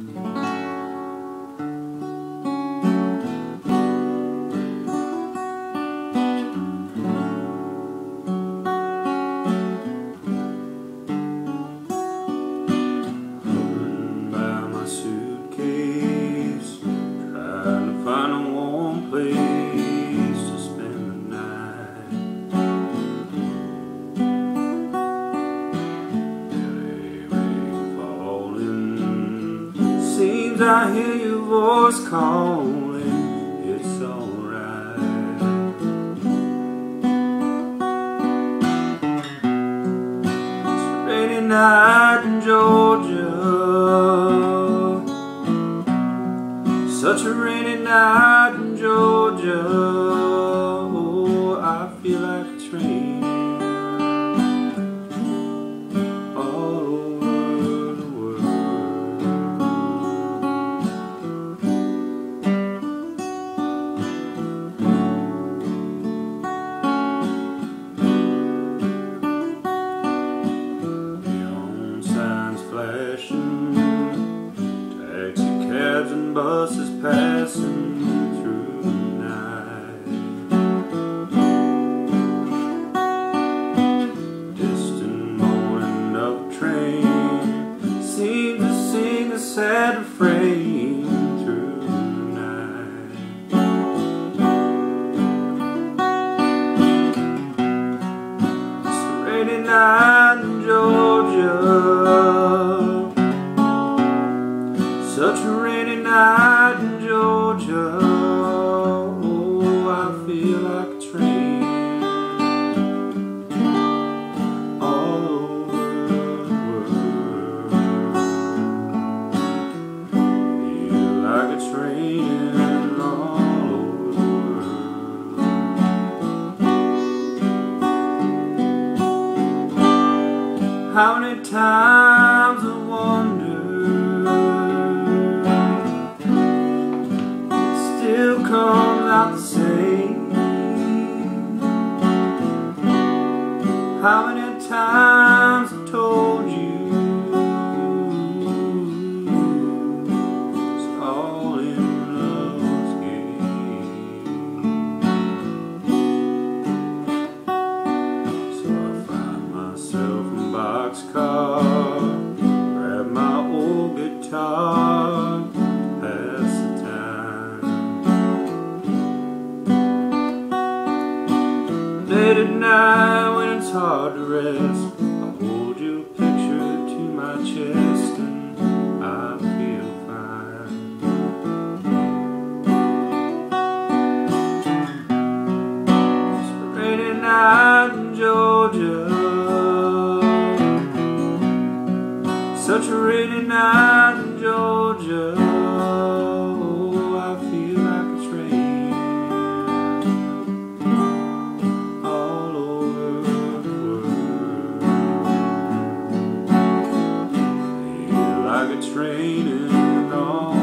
Mm-hmm. Sometimes I hear your voice calling, it's alright. It's a rainy night in Georgia, such a rainy night buses passing through the night. Distant moaning of a train Seems to sing a sad refrain through the night. Rainy night in Georgia How many times I wonder? Still comes out the same. How many times I told night when it's hard to rest. I hold your picture to my chest and I feel fine. It's a rainy night in Georgia. Such a rainy night in Georgia straining on